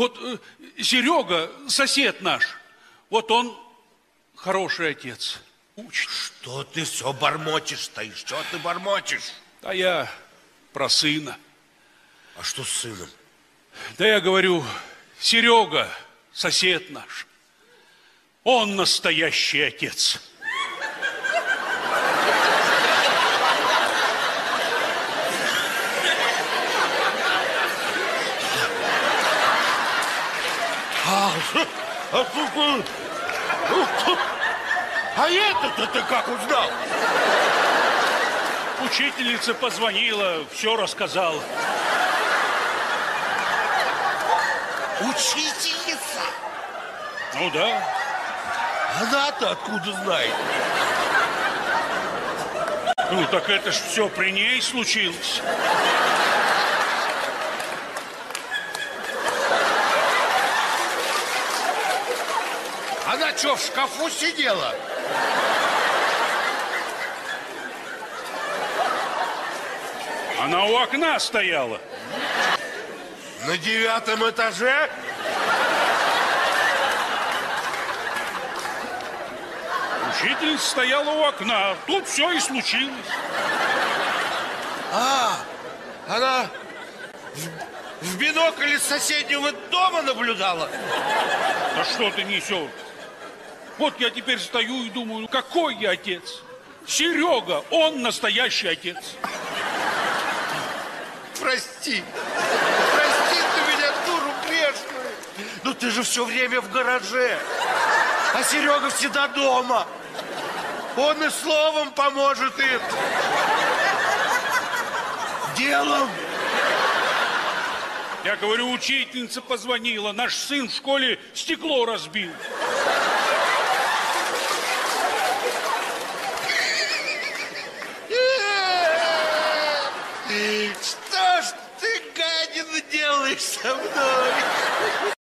Вот э, Серега, сосед наш, вот он хороший отец. Учит. Что ты все бормочешь-то? И что ты бормочешь? А я про сына. А что с сыном? Да я говорю, Серега, сосед наш, он настоящий отец. А, слушай, а это-то ты как узнал? Учительница позвонила, все рассказала. Учительница? Ну да. Она-то откуда знает? Ну так это ж все при ней случилось. Она что, в шкафу сидела? Она у окна стояла. На девятом этаже? Учительница стояла у окна. Тут все и случилось. А, она в, в бинокль из соседнего дома наблюдала? Да что ты несешь? Вот я теперь стою и думаю, ну какой я отец? Серега, он настоящий отец. Прости. Прости ты меня, дуру грешную. Ну ты же все время в гараже. А Серега всегда дома. Он и словом поможет им. Делом. Я говорю, учительница позвонила, наш сын в школе стекло разбил. Что ж ты,